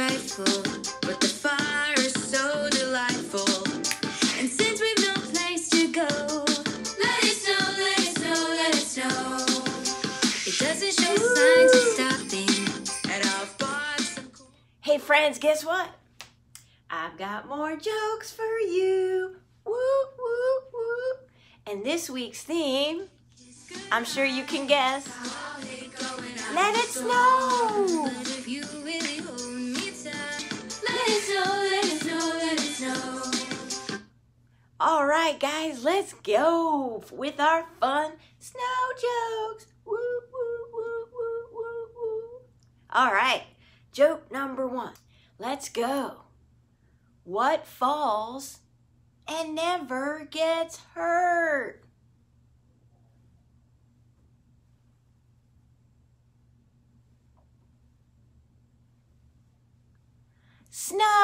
frightful, but the fire is so delightful. And since we've no place to go, let it snow, let it snow, let it snow. It doesn't show signs of stopping, and I've bought some. Hey friends, guess what? I've got more jokes for you. Woo, woo, woo. And this week's theme, I'm sure you can guess. Let it snow. All right, guys, let's go with our fun snow jokes. Woo, woo, woo, woo, woo, woo. All right, joke number one. Let's go. What falls and never gets hurt? Snow!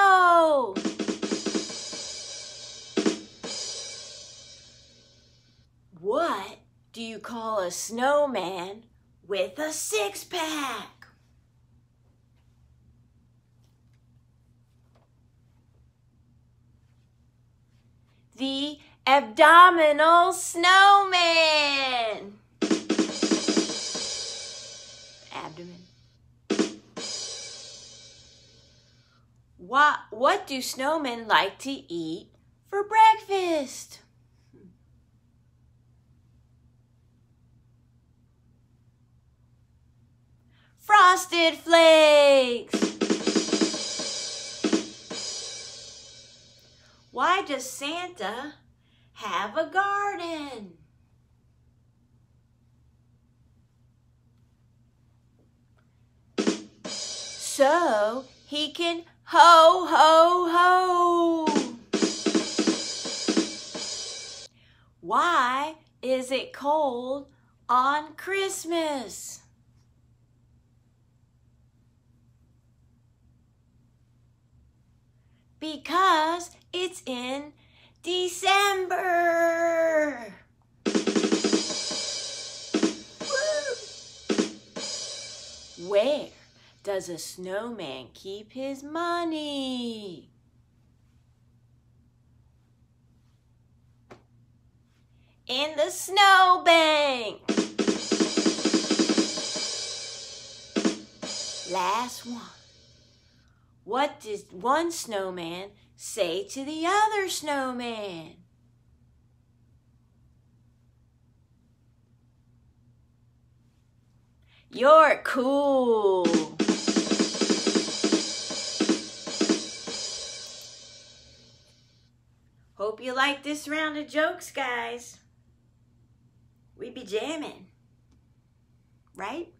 Do you call a snowman with a six pack? The abdominal snowman. Abdomen. What, what do snowmen like to eat for breakfast? Frosted Flakes. Why does Santa have a garden? So he can ho, ho, ho. Why is it cold on Christmas? Because it's in December. Where does a snowman keep his money? In the snowbank. Last one. What does one snowman say to the other snowman? You're cool. Hope you like this round of jokes, guys. We be jamming. Right?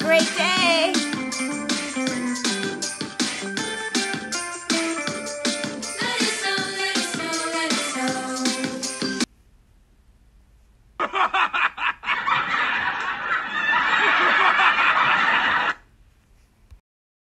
A great day.